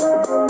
Música